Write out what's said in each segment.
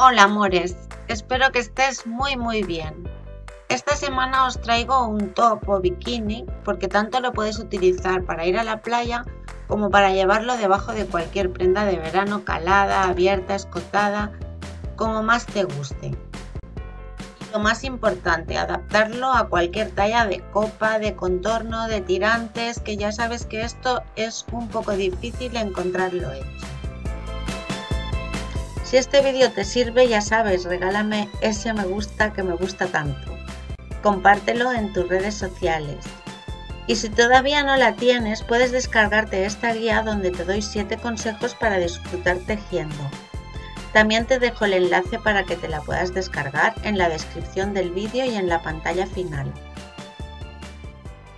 Hola amores, espero que estés muy muy bien. Esta semana os traigo un top bikini porque tanto lo puedes utilizar para ir a la playa como para llevarlo debajo de cualquier prenda de verano calada, abierta, escotada, como más te guste. Y lo más importante, adaptarlo a cualquier talla de copa, de contorno, de tirantes, que ya sabes que esto es un poco difícil encontrarlo hecho. Si este vídeo te sirve, ya sabes, regálame ese me gusta que me gusta tanto. Compártelo en tus redes sociales. Y si todavía no la tienes, puedes descargarte esta guía donde te doy 7 consejos para disfrutar tejiendo. También te dejo el enlace para que te la puedas descargar en la descripción del vídeo y en la pantalla final.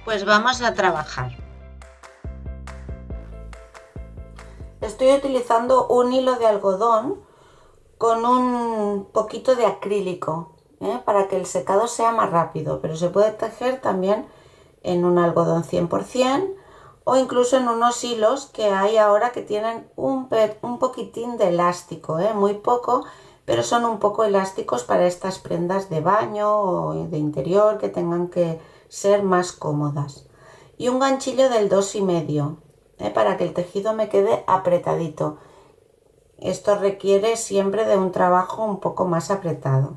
Pues vamos a trabajar. Estoy utilizando un hilo de algodón con un poquito de acrílico ¿eh? para que el secado sea más rápido, pero se puede tejer también en un algodón 100% o incluso en unos hilos que hay ahora que tienen un, un poquitín de elástico, ¿eh? muy poco, pero son un poco elásticos para estas prendas de baño o de interior que tengan que ser más cómodas. Y un ganchillo del 2,5 ¿eh? para que el tejido me quede apretadito. Esto requiere siempre de un trabajo un poco más apretado.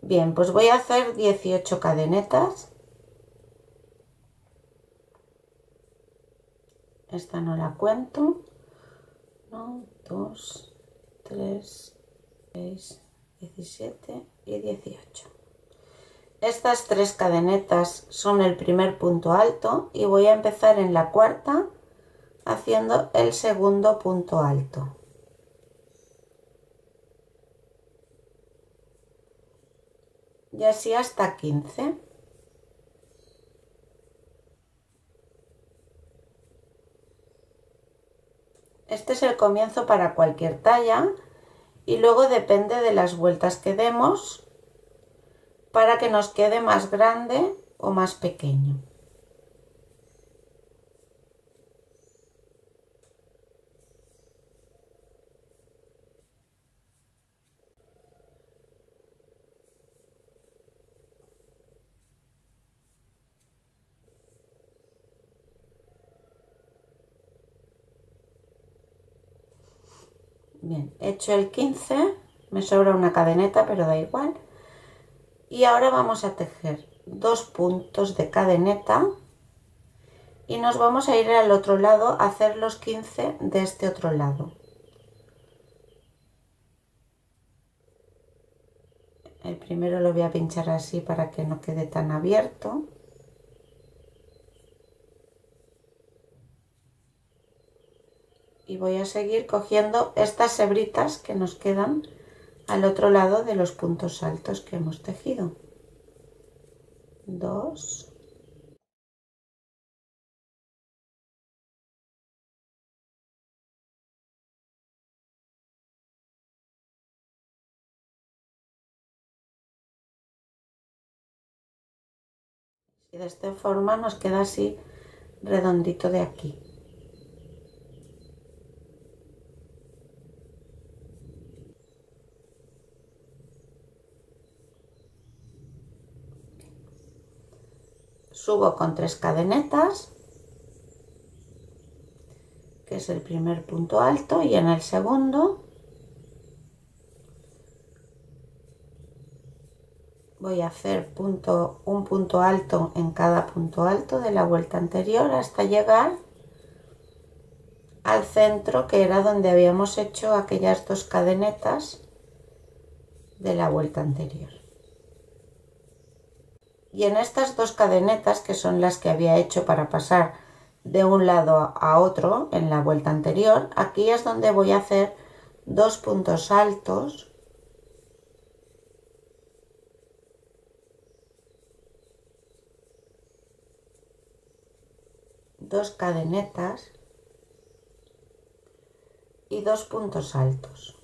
Bien, pues voy a hacer 18 cadenetas. Esta no la cuento. 1, 2, 3, 6, 17 y 18. Estas tres cadenetas son el primer punto alto y voy a empezar en la cuarta haciendo el segundo punto alto. Y así hasta 15. Este es el comienzo para cualquier talla y luego depende de las vueltas que demos para que nos quede más grande o más pequeño. Bien, hecho el 15, me sobra una cadeneta, pero da igual. Y ahora vamos a tejer dos puntos de cadeneta y nos vamos a ir al otro lado a hacer los 15 de este otro lado. El primero lo voy a pinchar así para que no quede tan abierto. Y voy a seguir cogiendo estas hebritas que nos quedan al otro lado de los puntos altos que hemos tejido. Dos. Y de esta forma nos queda así redondito de aquí. Subo con tres cadenetas que es el primer punto alto y en el segundo voy a hacer punto, un punto alto en cada punto alto de la vuelta anterior hasta llegar al centro que era donde habíamos hecho aquellas dos cadenetas de la vuelta anterior y en estas dos cadenetas que son las que había hecho para pasar de un lado a otro en la vuelta anterior aquí es donde voy a hacer dos puntos altos. Dos cadenetas y dos puntos altos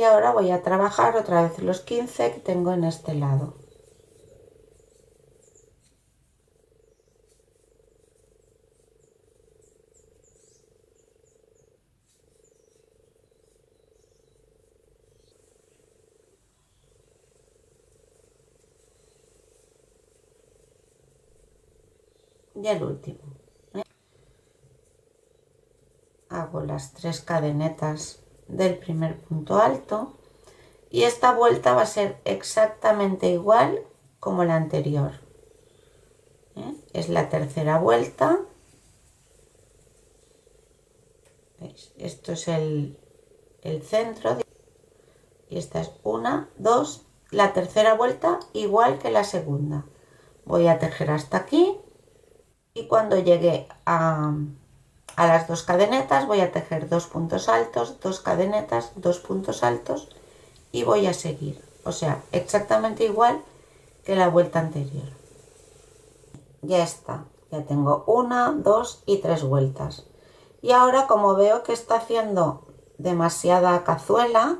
y ahora voy a trabajar otra vez los 15 que tengo en este lado. Y el último. Hago las tres cadenetas del primer punto alto y esta vuelta va a ser exactamente igual como la anterior ¿eh? es la tercera vuelta. Esto es el, el centro y esta es una, dos, la tercera vuelta igual que la segunda. Voy a tejer hasta aquí y cuando llegue a, a las dos cadenetas voy a tejer dos puntos altos, dos cadenetas, dos puntos altos y voy a seguir. O sea, exactamente igual que la vuelta anterior. Ya está. Ya tengo una, dos y tres vueltas. Y ahora como veo que está haciendo demasiada cazuela,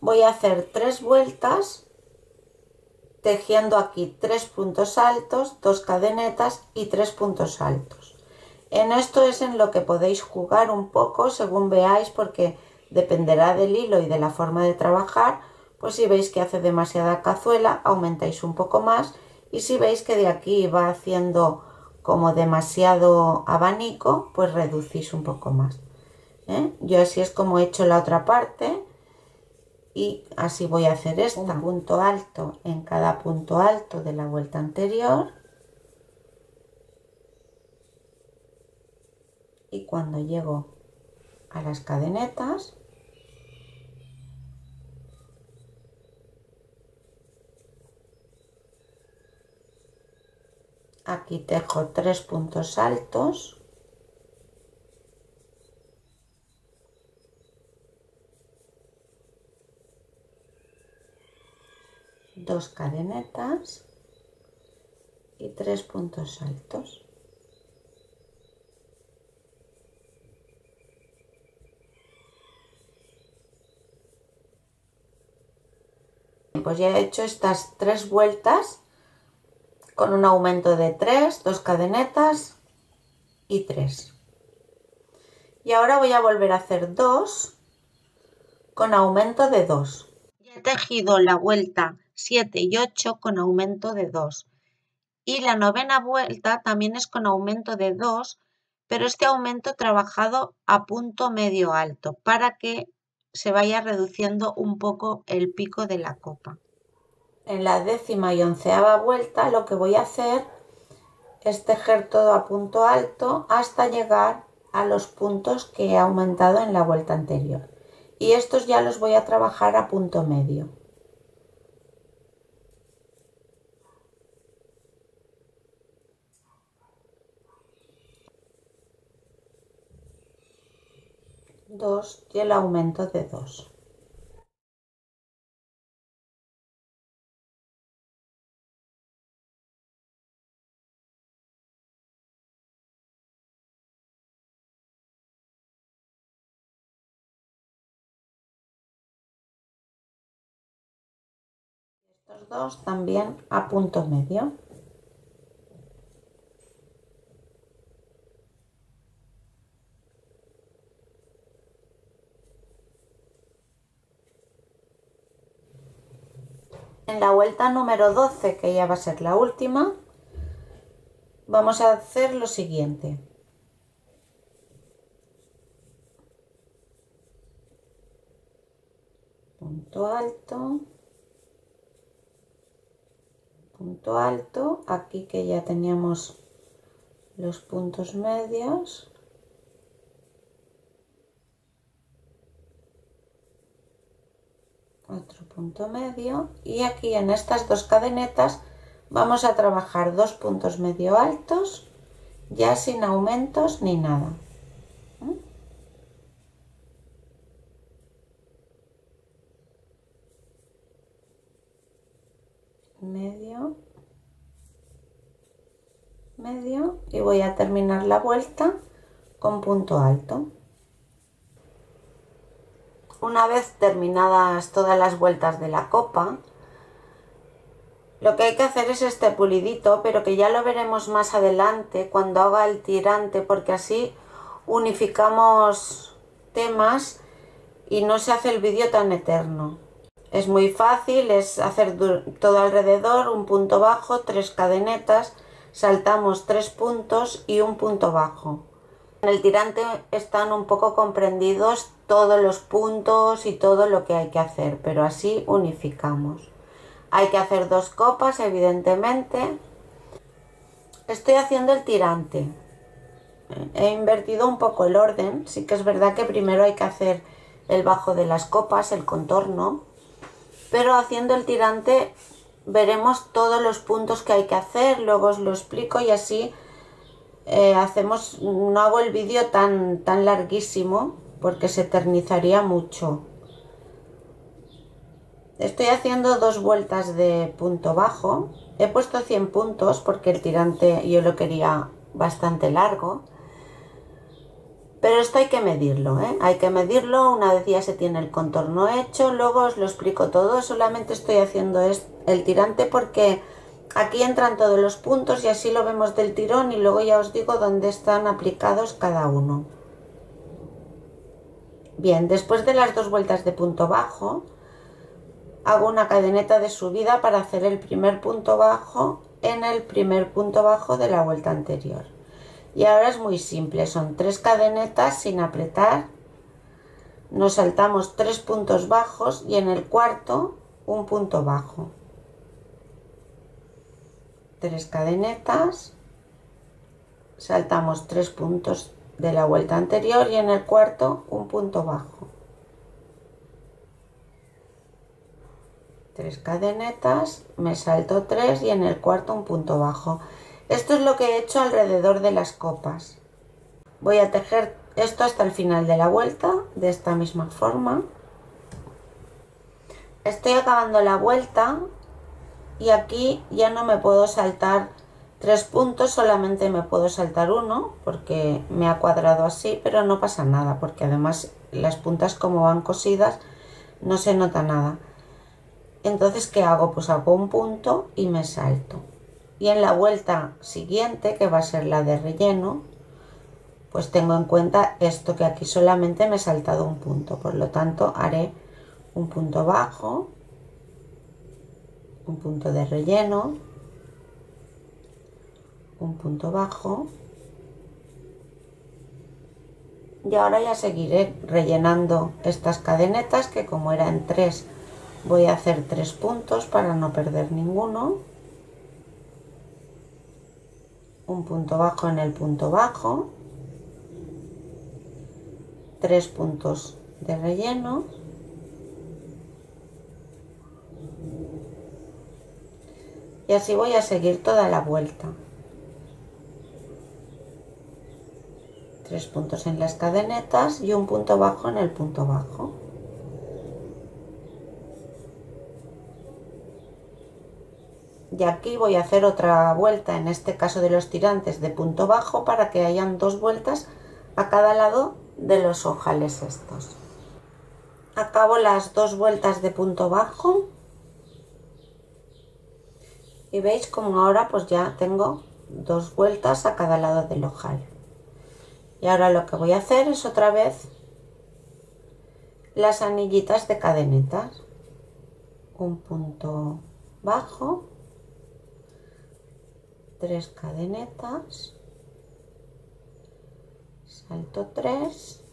voy a hacer tres vueltas tejiendo aquí tres puntos altos, dos cadenetas y tres puntos altos. En esto es en lo que podéis jugar un poco según veáis porque dependerá del hilo y de la forma de trabajar, pues si veis que hace demasiada cazuela aumentáis un poco más y si veis que de aquí va haciendo como demasiado abanico, pues reducís un poco más. ¿eh? Yo así es como he hecho la otra parte y así voy a hacer esta. Un punto alto en cada punto alto de la vuelta anterior. Y cuando llego a las cadenetas, aquí tejo tres puntos altos dos cadenetas y tres puntos altos. Pues ya he hecho estas tres vueltas con un aumento de tres, dos cadenetas y tres. Y ahora voy a volver a hacer dos con aumento de dos. Ya he tejido la vuelta 7 y 8 con aumento de 2. Y la novena vuelta también es con aumento de 2, pero este aumento trabajado a punto medio alto para que se vaya reduciendo un poco el pico de la copa. En la décima y onceava vuelta lo que voy a hacer es tejer todo a punto alto hasta llegar a los puntos que he aumentado en la vuelta anterior. Y estos ya los voy a trabajar a punto medio. Dos y el aumento de dos. Estos dos también a punto medio. En la vuelta número 12, que ya va a ser la última, vamos a hacer lo siguiente. Punto alto, punto alto, aquí que ya teníamos los puntos medios, otro punto medio. Y aquí en estas dos cadenetas vamos a trabajar dos puntos medio altos ya sin aumentos ni nada. ¿Mm? medio. Medio. Y voy a terminar la vuelta con punto alto una vez terminadas todas las vueltas de la copa, lo que hay que hacer es este pulidito, pero que ya lo veremos más adelante cuando haga el tirante, porque así unificamos temas y no se hace el vídeo tan eterno. Es muy fácil, es hacer todo alrededor, un punto bajo, tres cadenetas, saltamos tres puntos y un punto bajo. En el tirante están un poco comprendidos todos los puntos y todo lo que hay que hacer, pero así unificamos. Hay que hacer dos copas, evidentemente. Estoy haciendo el tirante. He invertido un poco el orden. Sí que es verdad que primero hay que hacer el bajo de las copas, el contorno. Pero haciendo el tirante veremos todos los puntos que hay que hacer, luego os lo explico y así eh, hacemos, no hago el vídeo tan, tan larguísimo porque se eternizaría mucho. Estoy haciendo dos vueltas de punto bajo. He puesto 100 puntos porque el tirante yo lo quería bastante largo. Pero esto hay que medirlo, ¿eh? Hay que medirlo, una vez ya se tiene el contorno hecho, luego os lo explico todo, solamente estoy haciendo el tirante porque aquí entran todos los puntos y así lo vemos del tirón y luego ya os digo dónde están aplicados cada uno. Bien, después de las dos vueltas de punto bajo, hago una cadeneta de subida para hacer el primer punto bajo en el primer punto bajo de la vuelta anterior. Y ahora es muy simple, son tres cadenetas sin apretar. Nos saltamos tres puntos bajos y en el cuarto un punto bajo. Tres cadenetas, saltamos tres puntos de la vuelta anterior y en el cuarto un punto bajo. Tres cadenetas, me salto tres y en el cuarto un punto bajo. Esto es lo que he hecho alrededor de las copas. Voy a tejer esto hasta el final de la vuelta, de esta misma forma. Estoy acabando la vuelta y aquí ya no me puedo saltar tres puntos, solamente me puedo saltar uno porque me ha cuadrado así, pero no pasa nada porque además las puntas como van cosidas no se nota nada. Entonces, ¿qué hago? Pues hago un punto y me salto y en la vuelta siguiente, que va a ser la de relleno, pues tengo en cuenta esto que aquí solamente me he saltado un punto, por lo tanto haré un punto bajo, un punto de relleno, un punto bajo. Y ahora ya seguiré rellenando estas cadenetas que como era en tres voy a hacer tres puntos para no perder ninguno. Un punto bajo en el punto bajo, tres puntos de relleno, y así voy a seguir toda la vuelta. Tres puntos en las cadenetas y un punto bajo en el punto bajo. y aquí voy a hacer otra vuelta en este caso de los tirantes de punto bajo para que hayan dos vueltas a cada lado de los ojales estos. Acabo las dos vueltas de punto bajo. Y veis como ahora pues ya tengo dos vueltas a cada lado del ojal y ahora lo que voy a hacer es otra vez las anillitas de cadenetas. Un punto bajo. Tres cadenetas. Salto 3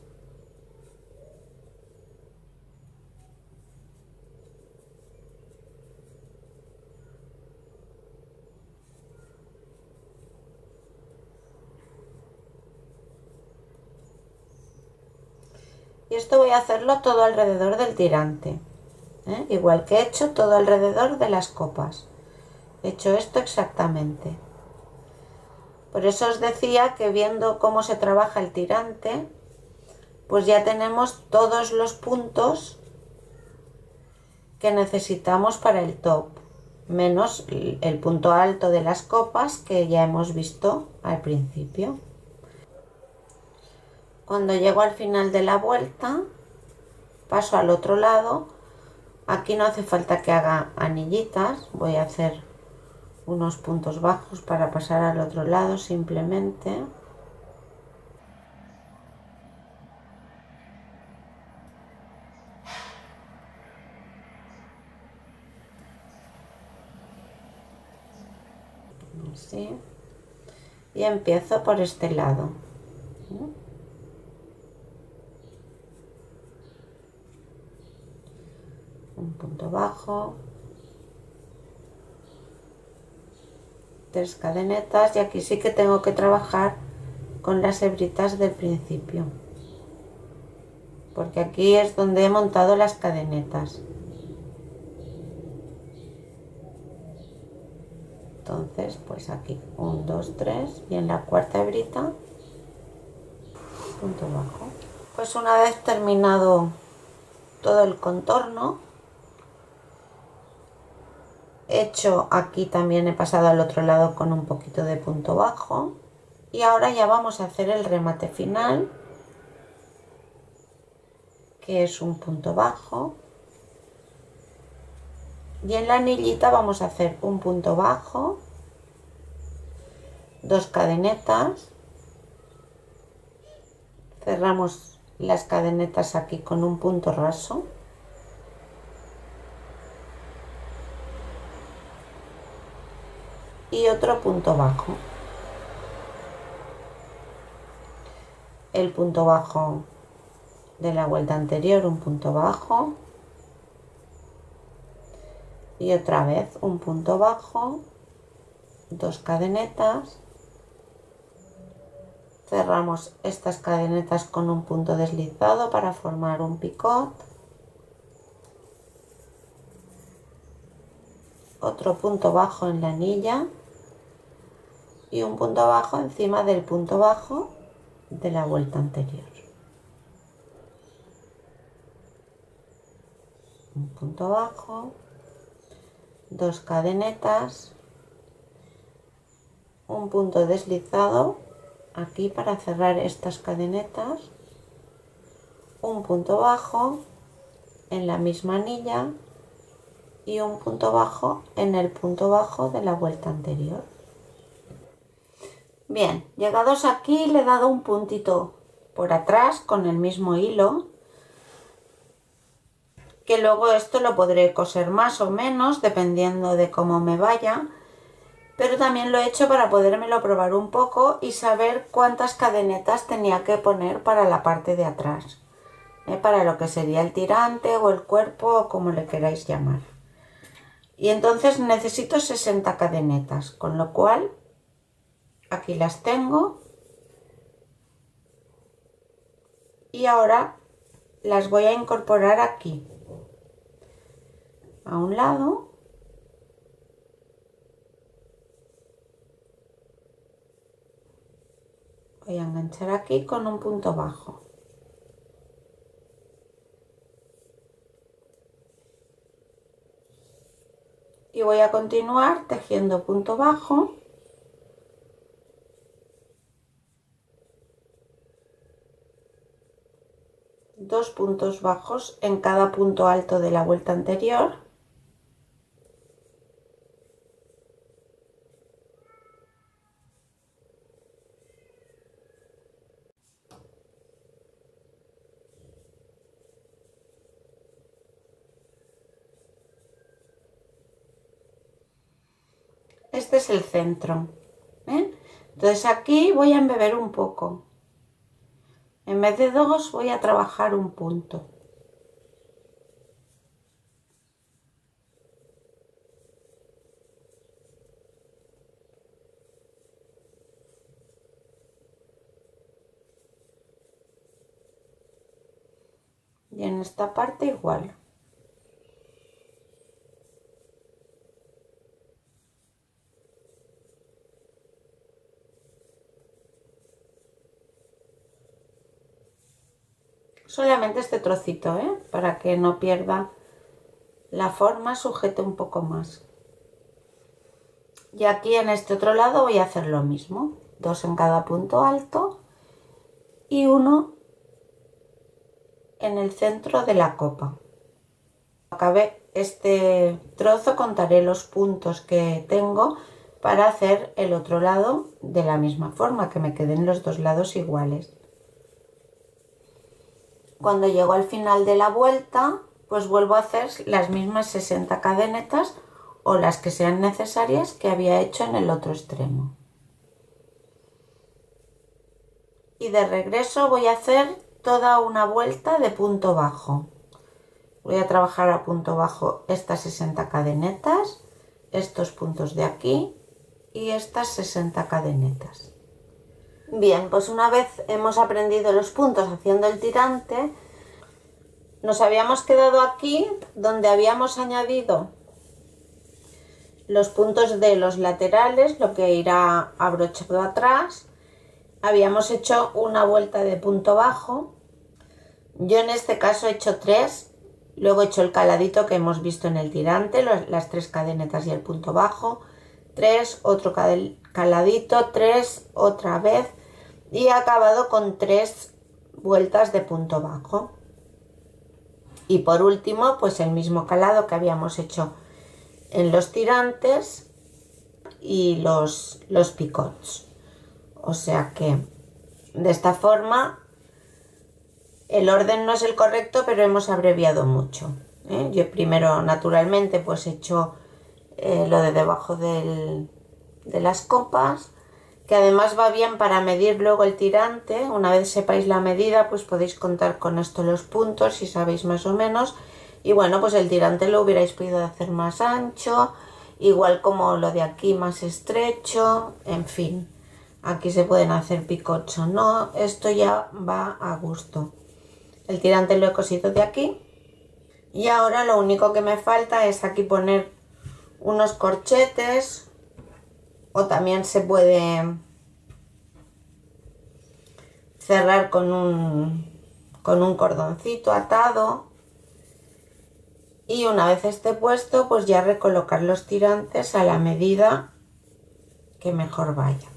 esto voy a hacerlo todo alrededor del tirante ¿eh? igual que he hecho todo alrededor de las copas he hecho esto exactamente por eso os decía que viendo cómo se trabaja el tirante, pues ya tenemos todos los puntos que necesitamos para el top, menos el punto alto de las copas que ya hemos visto al principio. Cuando llego al final de la vuelta, paso al otro lado. Aquí no hace falta que haga anillitas, voy a hacer unos puntos bajos para pasar al otro lado simplemente así y empiezo por este lado. Un punto bajo, tres cadenetas y aquí sí que tengo que trabajar con las hebritas del principio porque aquí es donde he montado las cadenetas. Entonces pues aquí 1 2 3 y en la cuarta hebrita punto bajo. Pues una vez terminado todo el contorno hecho aquí también he pasado al otro lado con un poquito de punto bajo. Y ahora ya vamos a hacer el remate final que es un punto bajo. Y en la anillita vamos a hacer un punto bajo dos cadenetas. Cerramos las cadenetas aquí con un punto raso y otro punto bajo. El punto bajo de la vuelta anterior un punto bajo. Y otra vez un punto bajo dos cadenetas. Cerramos estas cadenetas con un punto deslizado para formar un picot. Otro punto bajo en la anilla y un punto bajo encima del punto bajo de la vuelta anterior. Un punto bajo dos cadenetas un punto deslizado aquí para cerrar estas cadenetas un punto bajo en la misma anilla y un punto bajo en el punto bajo de la vuelta anterior bien llegados aquí le he dado un puntito por atrás con el mismo hilo que luego esto lo podré coser más o menos dependiendo de cómo me vaya pero también lo he hecho para podérmelo probar un poco y saber cuántas cadenetas tenía que poner para la parte de atrás ¿eh? para lo que sería el tirante o el cuerpo o como le queráis llamar y entonces necesito 60 cadenetas con lo cual aquí las tengo. Y ahora las voy a incorporar aquí. A un lado. Voy a enganchar aquí con un punto bajo. Y voy a continuar tejiendo punto bajo dos puntos bajos en cada punto alto de la vuelta anterior este es el centro. Entonces aquí voy a embeber un poco. En vez de dos voy a trabajar un punto. Y en esta parte igual. Solamente este trocito, ¿eh? para que no pierda la forma, sujete un poco más. Y aquí en este otro lado voy a hacer lo mismo, dos en cada punto alto y uno en el centro de la copa. Acabé este trozo, contaré los puntos que tengo para hacer el otro lado de la misma forma, que me queden los dos lados iguales. Cuando llego al final de la vuelta, pues vuelvo a hacer las mismas 60 cadenetas o las que sean necesarias que había hecho en el otro extremo. y de regreso voy a hacer toda una vuelta de punto bajo. Voy a trabajar a punto bajo estas 60 cadenetas, estos puntos de aquí y estas 60 cadenetas. Bien, pues una vez hemos aprendido los puntos haciendo el tirante, nos habíamos quedado aquí donde habíamos añadido los puntos de los laterales, lo que irá abrochado atrás. Habíamos hecho una vuelta de punto bajo. Yo en este caso he hecho tres, luego he hecho el caladito que hemos visto en el tirante, las tres cadenetas y el punto bajo, tres, otro caladito, tres, otra vez y he acabado con tres vueltas de punto bajo. Y por último, pues el mismo calado que habíamos hecho en los tirantes y los, los picots. O sea que de esta forma el orden no es el correcto, pero hemos abreviado mucho. ¿eh? Yo primero, naturalmente, pues he hecho eh, lo de debajo de las copas, que además va bien para medir luego el tirante. Una vez sepáis la medida, pues podéis contar con esto los puntos, si sabéis más o menos. Y bueno, pues el tirante lo hubierais podido hacer más ancho, igual como lo de aquí más estrecho, en fin. Aquí se pueden hacer picocho, no, esto ya va a gusto. El tirante lo he cosido de aquí. Y ahora lo único que me falta es aquí poner unos corchetes o también se puede cerrar con un, con un cordoncito atado y una vez esté puesto pues ya recolocar los tirantes a la medida que mejor vaya.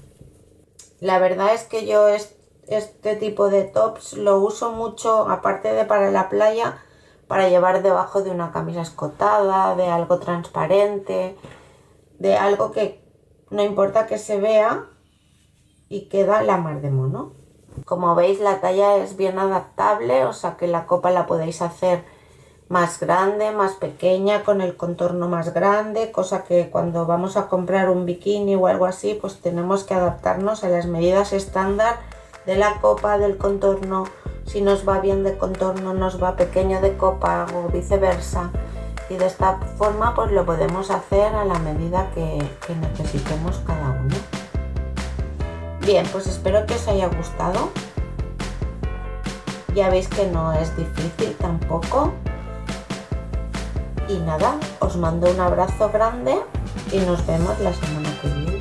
La verdad es que yo este tipo de tops lo uso mucho aparte de para la playa para llevar debajo de una camisa escotada, de algo transparente, de algo que no importa que se vea y queda la mar de mono. Como veis la talla es bien adaptable, o sea que la copa la podéis hacer más grande, más pequeña, con el contorno más grande, cosa que cuando vamos a comprar un bikini o algo así, pues tenemos que adaptarnos a las medidas estándar de la copa, del contorno, si nos va bien de contorno, nos va pequeño de copa o viceversa. Y de esta forma pues lo podemos hacer a la medida que, que necesitemos cada uno. Bien, pues espero que os haya gustado. Ya veis que no es difícil tampoco. Y nada, os mando un abrazo grande y nos vemos la semana que viene.